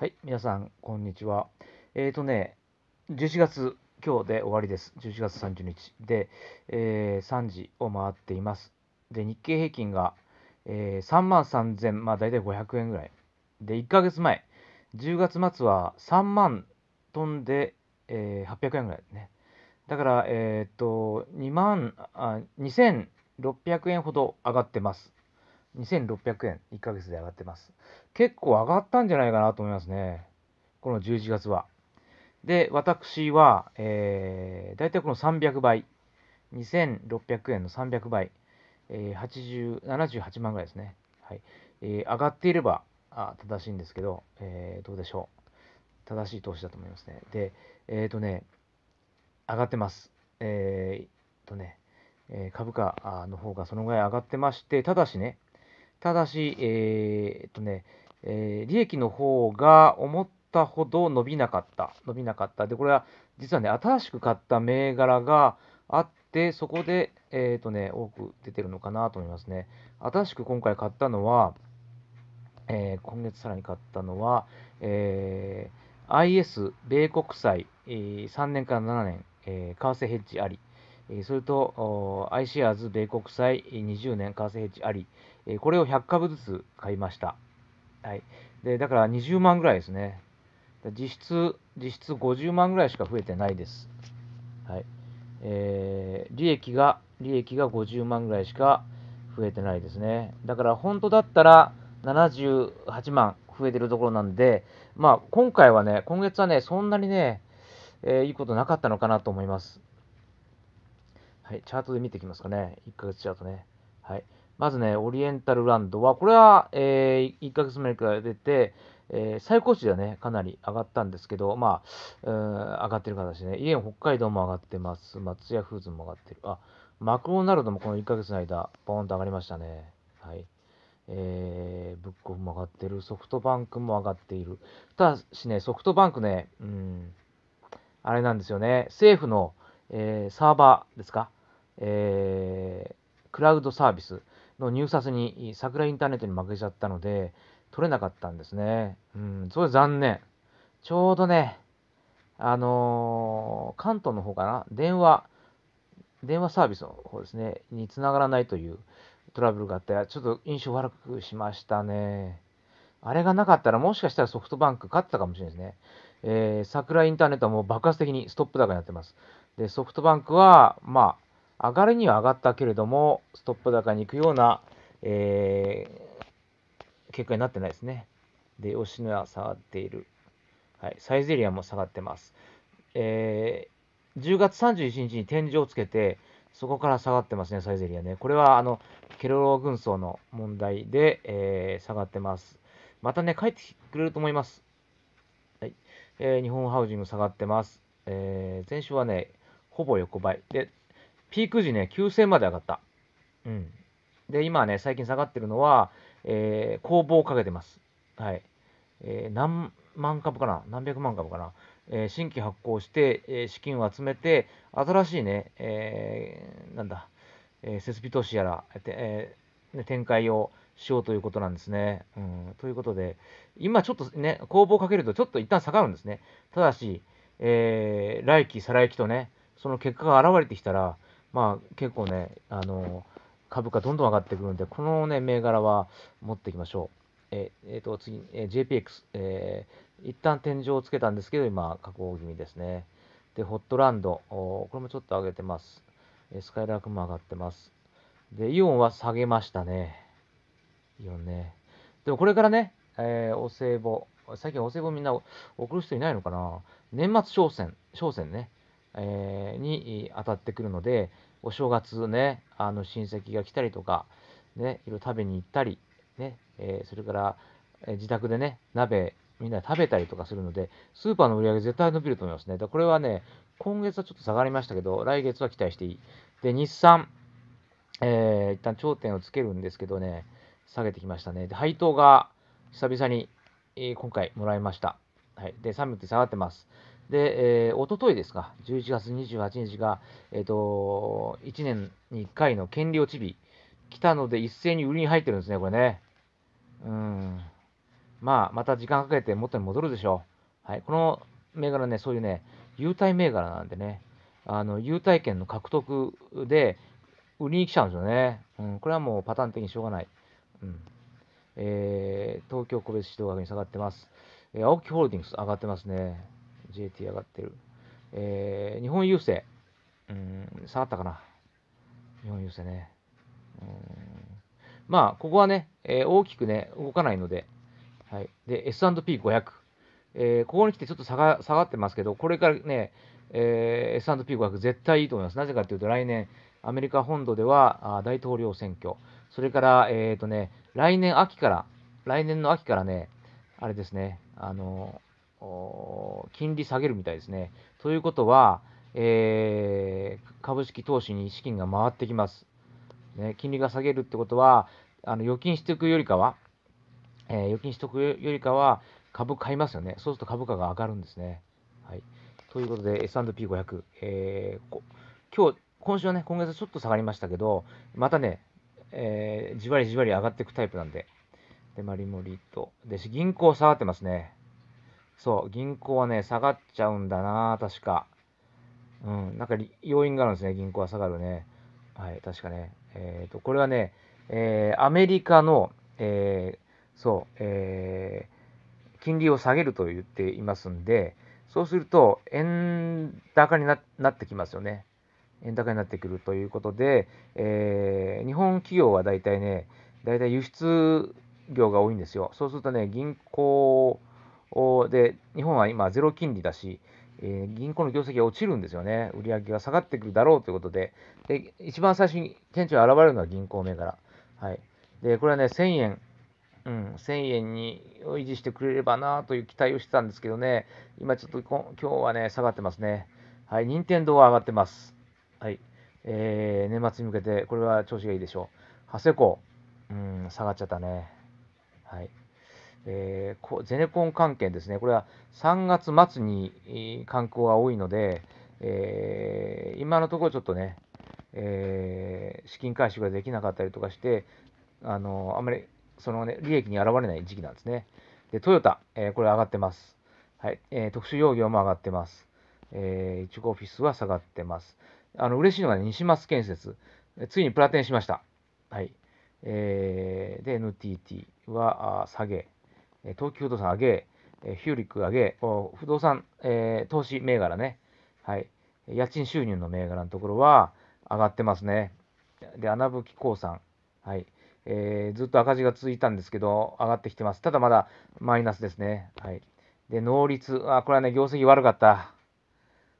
はい、皆さん、こんにちは。えーとね、11月、今日で終わりです。11月30日で、えー3時を回っています。で、日経平均が、えー3万3000、まあ大体500円ぐらい。で、1ヶ月前、10月末は3万飛んで、えー800円ぐらいですね。だから、えーと、2万、あ、2600円ほど上がってます。2600円、1ヶ月で上がってます。結構上がったんじゃないかなと思いますね。この11月は。で、私は、えー、大体この300倍、2600円の300倍、えー、80 78万ぐらいですね。はい。えー上がっていればあ正しいんですけど、えーどうでしょう。正しい投資だと思いますね。で、えっ、とね、上がってます。えーとね、え株価の方がそのぐらい上がってまして、ただしね、ただし、えーっとね、えー利益の方が思ったほど伸びなかった。伸びなかった。で、これは実はね、新しく買った銘柄があって、そこで、えーっとね、多く出てるのかなと思いますね。新しく今回買ったのは、えー今月さらに買ったのは、えー IS 米国債、えー3年から7年、えー為替ヘッジあり、えーそれとお iShares 米国債20年為替ヘッジあり、えこれを100株ずつ買いました。はい。で、だから20万ぐらいですね。実質、実質50万ぐらいしか増えてないです。はい。えー利益が、利益が50万ぐらいしか増えてないですね。だから本当だったら78万増えてるところなんで、まあ今回はね、今月はね、そんなにね、えーいいことなかったのかなと思います。はい、チャートで見ていきますかね。1ヶ月チャートね。はい。まずね、オリエンタルランドは、これは、えー1ヶ月目から出て、えー最高値ではね、かなり上がったんですけど、まあ、うん上がってる形でね、イエン北海道も上がってます。松屋フーズも上がってる。あ、マクドナルドもこの1ヶ月の間、ポーンと上がりましたね。はい。えー、ブックオフも上がってる。ソフトバンクも上がっている。ただしね、ソフトバンクね、うん、あれなんですよね、政府の、えーサーバーですか、えークラウドサービスの入札に桜インターネットに負けちゃったので、取れなかったんですね。うん、それ残念。ちょうどね、あのー関東の方かな、電話、電話サービスの方ですね、に繋がらないというトラブルがあって、ちょっと印象悪くしましたね。あれがなかったら、もしかしたらソフトバンク勝ってたかもしれないですね。えー、桜インターネットはもう爆発的にストップ高になってます。で、ソフトバンクは、まあ、上がりには上がったけれども、ストップ高に行くような、えー結果になってないですね。で、吉野家下がっている。はい、サイゼリアも下がってます。えー10月31日に天井をつけて、そこから下がってますね、サイゼリアね。これは、あの、ケロロ軍曹の問題で、えー下がってます。またね、帰ってくれると思います。はい。えー日本ハウジング下がってます。えー前週はね、ほぼ横ばい。で、ピーク時ね、9000まで上がった。うん。で、今ね、最近下がってるのは、えー攻防をかけてます。はい。えー何万株かな？何百万株かな、えー新規発行して、えー資金を集めて、新しいね、えーなんだ、えー設備投資やら、えー展開をしようということなんですね。うん、ということで、今ちょっとね、攻防をかけるとちょっと一旦下がるんですね。ただし、えー来期、再来期とね、その結果が現れてきたら、まあ結構ね、あの株価どんどん上がってくるんで、このね、銘柄は持っていきましょう。えーえーと、次、えー JPX、えー一旦天井をつけたんですけど、今、下降気味ですね。で、ホットランド、おこれもちょっと上げてます。えスカイラークも上がってます。で、イオンは下げましたね。イオンね。でもこれからね、えーお歳暮、最近お歳暮みんな送る人いないのかな年末商戦、商戦ね、えに当たってくるので、お正月ね、あの親戚が来たりとか、ね、いろいろ食べに行ったり、ね、えそれから、え自宅でね、鍋、みんな食べたりとかするので、スーパーの売り上げ絶対伸びると思いますね。だこれはね、今月はちょっと下がりましたけど、来月は期待していい。で、日産、えー一旦頂点をつけるんですけどね、下げてきましたね。で、配当が久々に、えー今回もらいました。はい。で、3って下がってます。で、えー、おとといですか、11月28日が、えっ、と、1年に1回の権利落ち日、来たので一斉に売りに入ってるんですね、これね。うん。まあ、また時間かけて元に戻るでしょう。はい、この銘柄ね、そういうね、優待銘柄なんでね、あの優待券の獲得で売りに来ちゃうんですよね。うん、これはもうパターン的にしょうがない。うんえー、東京個別指導額に下がってます。えー、青木ホールディングス上がってますね。JT 上がってる。えー、日本郵政、うん、下がったかな。日本郵政ね。うんまあ、ここはね、えー、大きくね、動かないので、はい。で、S&P500。えー、ここに来てちょっと下が下がってますけど、これからね、えー、S&P500 絶対いいと思います。なぜかというと、来年、アメリカ本土ではあ大統領選挙、それから、えっ、ー、とね、来年秋から、来年の秋からね、あれですね、あの金利下げるみたいですね。ということは、えー、株式投資に資金が回ってきます。ね、金利が下げるってことは、あの預金しておくよりかは、えー、預金しておくよりかは、株買いますよね。そうすると株価が上がるんですね。はい。ということで、S&P500、えー、今日、今週はね、今月ちょっと下がりましたけど、またね、えー、じわりじわり上がっていくタイプなんで、で、マリモリと、で、銀行下がってますね。そう、銀行はね、下がっちゃうんだな、確か。うん、なんか要因があるんですね、銀行は下がるね。はい、確かね。えっ、ー、と、これはね、えー、アメリカの、えー、そう、えー、金利を下げると言っていますんで、そうすると、円高になってきますよね。円高になってくるということで、えー、日本企業は大体ね、大体輸出業が多いんですよ。そうするとね、銀行で、日本は今ゼロ金利だし、えー、銀行の業績が落ちるんですよね。売り上げが下がってくるだろうということで、で一番最初に顕著に現れるのは銀行銘柄。はい。で、これはね、1000円、うん、1000円に維持してくれればなという期待をしてたんですけどね、今ちょっと今日はね、下がってますね。はい、任天堂は上がってます。はい。えー、年末に向けて、これは調子がいいでしょう。長谷港、うん、下がっちゃったね。はい。えー、ゼネコン関係ですね、これは3月末に観光が多いので、えー、今のところちょっとね、えー、資金回収ができなかったりとかして、あのあまりその、ね、利益に現れない時期なんですね。で、トヨタ、えー、これ上がってます。はい、えー、特殊養業も上がってます。えー、イチゴオフィスは下がってます。あの嬉しいのは、ね、西松建設、ついにプラテンしました。はい。えー、で、NTT は下げ、東急不動産上げ、ヒューリック上げ、不動産、えー、投資銘柄ね、はい、家賃収入の銘柄のところは上がってますね。で、穴吹鉱産、はい、えー、ずっと赤字が続いたんですけど、上がってきてます。ただまだマイナスですね。はい。で、能率、あ、これはね、業績悪かった。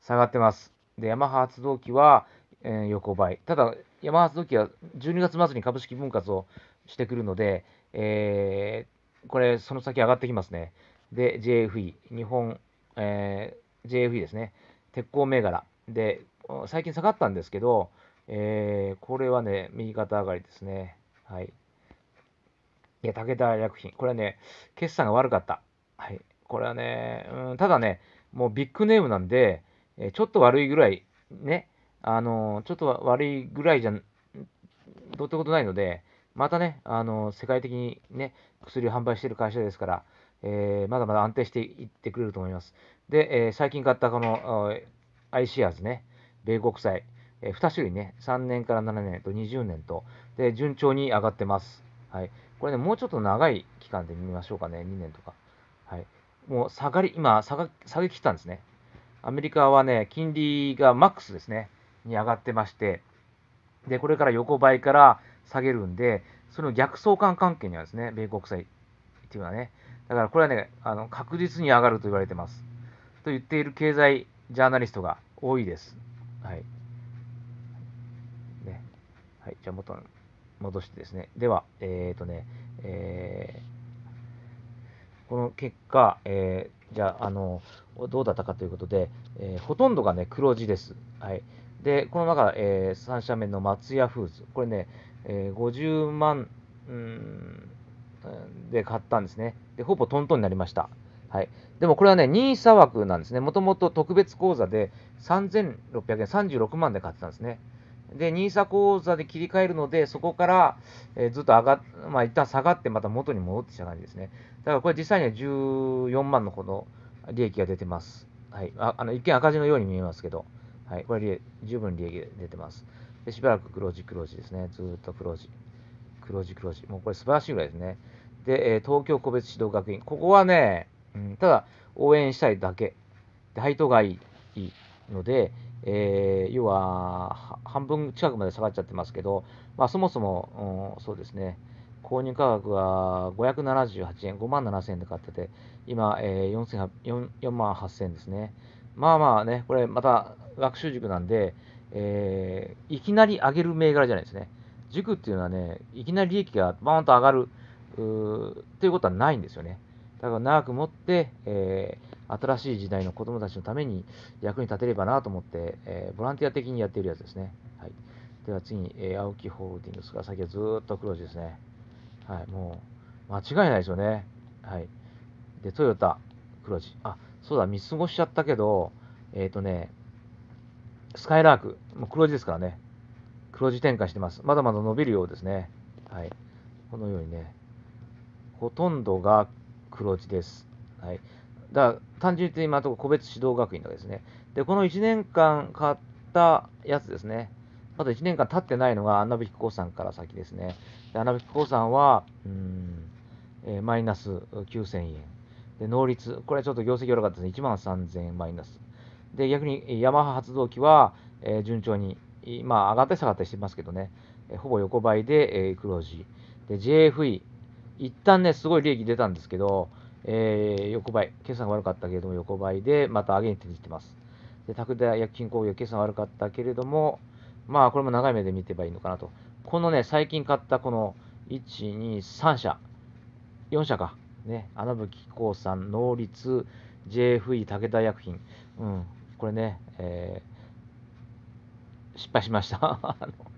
下がってます。で、ヤマハ発動機は、えー、横ばい。ただ、ヤマハ発動機は12月末に株式分割をしてくるので、えー、これ、その先上がってきますね。で、JFE、日本、えー、JFE ですね。鉄鋼銘柄。で、最近下がったんですけど、えー、これはね、右肩上がりですね。はい。いや、武田薬品。これはね、決算が悪かった。はい。これはね、うん、ただね、もうビッグネームなんで、えちょっと悪いぐらい、ね、あのちょっと悪いぐらいじゃ、どうってことないので、またね、あの世界的にね、薬を販売している会社ですから、えー、まだまだ安定していってくれると思います。で、えー、最近買ったこの i シアーズね、米国債、えー、2種類ね、3年から7年と20年と、で、順調に上がってます。はい。これね、もうちょっと長い期間で見ましょうかね、2年とか。はい。もう下がり、今、下が下げきったんですね。アメリカはね、金利がマックスですね、に上がってまして、で、これから横ばいから下げるんで、その逆相関関係にはですね、米国債っていうのはね、だからこれはね、あの確実に上がると言われてます。と言っている経済ジャーナリストが多いです。はい。ね。はい。じゃあ元、戻してですね。では、えっ、ー、とね、えー、この結果、えー、じゃあ、あの、どうだったかということで、えー、ほとんどがね、黒字です。はい。で、この中、えー、3社目の松屋フーズ。これね、えー、50万、うんで買ったんですね。で、ほぼトントンになりました。はい。でもこれはね、NISA 枠なんですね。もともと特別口座で3600円、36万で買ってたんですね。で、NISA 口座で切り替えるので、そこから、えー、ずっと上がっ、まあ、一旦下がって、また元に戻ってきた感じですね。だからこれ実際には14万のほど利益が出てます。はい。ああの一見赤字のように見えますけど、はい。これ十分利益出てます。で、しばらく黒字黒字ですね。ずっと黒字。黒字黒字。もうこれ素晴らしいぐらいですね。で、えー、東京個別指導学院。ここはね、うん、ただ応援したいだけ。で、配当がいいので、えー、要は半分近くまで下がっちゃってますけど、まあ、そもそも、うん、そうですね、購入価格は578円、5万7000円で買ってて、今、えー、4, 4万8000円ですね。まあまあね、これまた学習塾なんで、えー、いきなり上げる銘柄じゃないですね。塾っていうのはね、いきなり利益がバーンと上がるっていうことはないんですよね。だから長く持って、えー、新しい時代の子供たちのために役に立てればなと思って、えー、ボランティア的にやっているやつですね。はい、では次に、えー、青木ホールディングスが先はずっと黒字ですね。はい、もう間違いないですよね。はい。で、トヨタ、黒字。あ、そうだ、見過ごしちゃったけど、えっ、ー、とね、スカイラーク、もう黒字ですからね。黒字展開してます。まだまだ伸びるようですね。はい。このようにね、ほとんどが黒字です。はい。だから単純に言って今のところ個別指導学院だけですね。で、この1年間買ったやつですね。まだ1年間経ってないのが穴引興産から先ですね。で穴引興産は、うん、えー、マイナス9000円。で、能率、これはちょっと業績悪かったですね。1万3000円マイナス。で、逆にヤマハ発動機は、え、順調に、まあ上がったり下がったりしてますけどね、え、ほぼ横ばいで、え、黒字。で、JFE、一旦ね、すごい利益出たんですけど、えー、横ばい、決算が悪かったけれども、横ばいで、また上げに転じてます。で、拓田薬品工業、決算悪かったけれども、まあ、これも長い目で見てばいいのかなと。このね、最近買ったこの、1、2、3社、4社か、ね、穴吹興産、能率、JFE、武田薬品、うん、これね、えー、失敗しました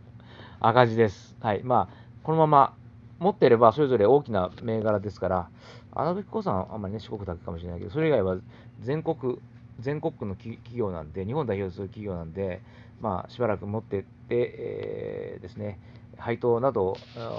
赤字です。はい。まあ、このまま持っていればそれぞれ大きな銘柄ですから、穴吹興産はあんまりね、四国だけかもしれないけど、それ以外は全国、全国の企業なんで、日本代表する企業なんで、まあ、しばらく持ってって、えー、ですね、配当など、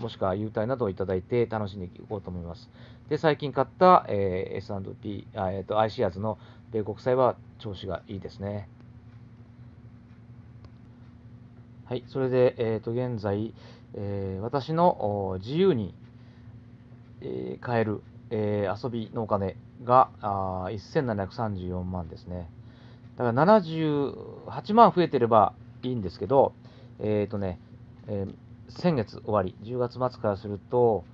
もしくは優待などをいただいて楽しんでいこうと思います。で、最近買った、えー、S&P、あえーと、と IC アーズの米国債は調子がいいですね。はい、それで、えー、と現在、えー、私の自由に、えー、買える、えー、遊びのお金があ1734万ですね。だから78万増えてればいいんですけど、えっ、ー、とね、えー、先月終わり、10月末からすると、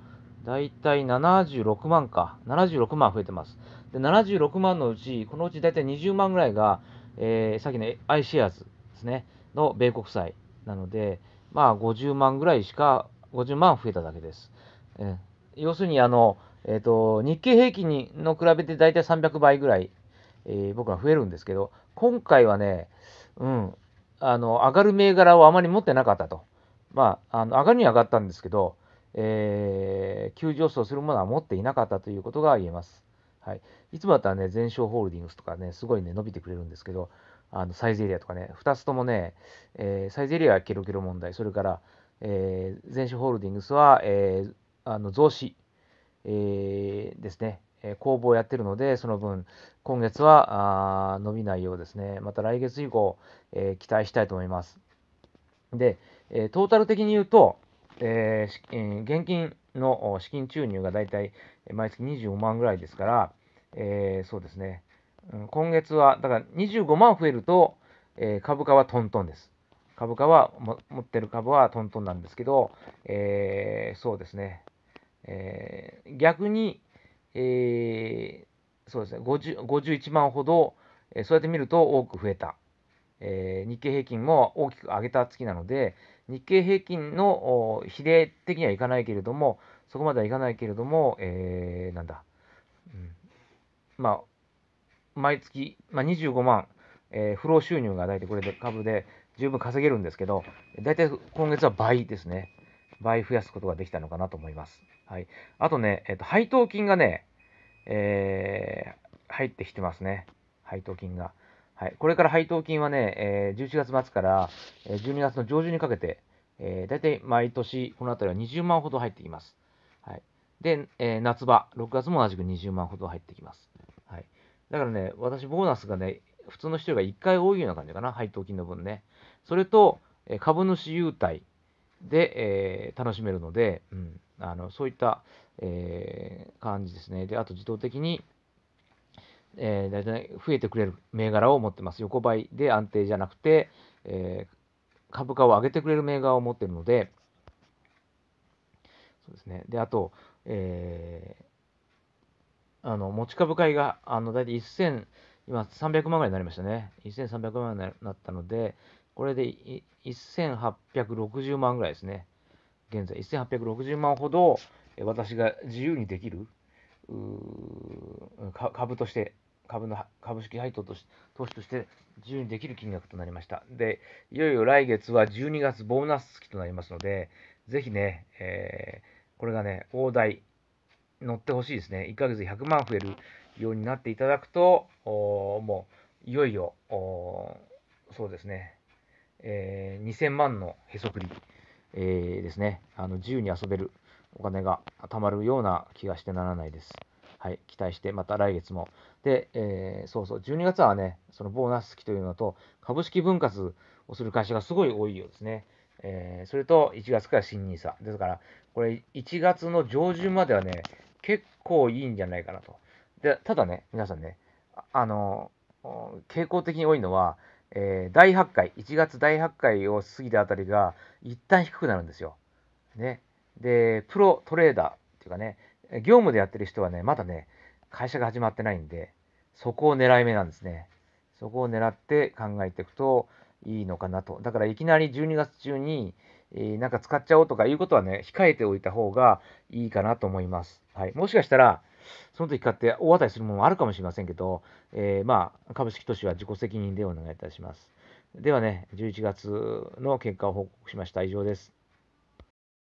だいたい76万か、76万増えてます。で、76万のうち、このうちだいたい20万ぐらいが、えー、さっきの iShares ですね、の米国債なので、まあ50万ぐらいしか、50万増えただけです。えー、要するに、あの、えっ、ー、と、日経平均にの比べてだいたい300倍ぐらい、えー、僕は増えるんですけど、今回はね、うん、あの、上がる銘柄をあまり持ってなかったと。まあ、あの上がるには上がったんですけど、えー、急上昇するものは持っていなかったということが言えます。はい。いつもだったらね、全商ホールディングスとかね、すごいね、伸びてくれるんですけど、あのサイズエリアとかね、2つともね、えー、サイズエリアはケロケロ問題、それから、えー、全種ホールディングスは、えー、あの増資、えー、ですね、えー、公募をやってるので、その分、今月はあ伸びないようですね。また来月以降、えー、期待したいと思います。で、えー、トータル的に言うと、えー、現金の資金注入がだいたい毎月25万ぐらいですから、えー、そうですね、今月は、だから25万増えると、えー、株価はトントンです。株価は、持ってる株はトントンなんですけど、えー、そうですね、えー、逆に、えー、そうですね、50 51万ほど、えー、そうやって見ると多く増えた。えー、日経平均も大きく上げた月なので、日経平均の比例的にはいかないけれども、そこまではいかないけれども、えー、なんだ、うん、まあ、毎月、まあ、25万、えー、不労収入が大体これで株で十分稼げるんですけど、大体今月は倍ですね。倍増やすことができたのかなと思います。はい。あとね、えっ、と、配当金がね、えー、入ってきてますね。配当金が。はい、これから配当金はね、えー11月末から12月の上旬にかけて、えー、大体毎年この辺りは20万ほど入ってきます。はい、で、えー夏場、6月も同じく20万ほど入ってきます。はい、だからね、私、ボーナスがね、普通の人が1回多いような感じかな、配当金の分ね。それと、えー株主優待で、えー楽しめるので、うん、あのそういった、えー感じですね。で、あと自動的に、えー、大体増えてくれる銘柄を持ってます。横ばいで安定じゃなくて、えー株価を上げてくれる銘柄を持っているので、そうですね。で、あと、えーあの持ち株買いがあの大体1000、今300万ぐらいになりましたね。1300万になったので、これで1860万ぐらいですね。現在、1860万ほど私が自由にできる株として、株の株式配当とし投資として自由にできる金額となりました。で、いよいよ来月は12月ボーナス期となりますので、ぜひね、えーこれがね、大台乗ってほしいですね。1ヶ月100万増えるようになっていただくと、もういよいよ、そうですね、えー2000万のへそくり、えーですね、あの自由に遊べるお金が貯まるような気がしてならないです。はい、期待して、また来月も。で、えーそうそう、12月はね、そのボーナス期というのと、株式分割をする会社がすごい多いようですね。えーそれと1月から新 NISA。ですから、これ1月の上旬まではね、結構いいんじゃないかなと。でただね、皆さんね、あの、傾向的に多いのは、えー第8回、1月第8回を過ぎたあたりが、一旦低くなるんですよ。ね。で、プロトレーダーっていうかね、業務でやってる人はね、まだね、会社が始まってないんで、そこを狙い目なんですね。そこを狙って考えていくといいのかなと。だからいきなり12月中に、えーなんか使っちゃおうとかいうことはね、控えておいた方がいいかなと思います。はい。もしかしたら、その時買って大当たりするものもあるかもしれませんけど、えーまあ、株式投資は自己責任でお願いいたします。ではね、11月の結果を報告しました。以上です。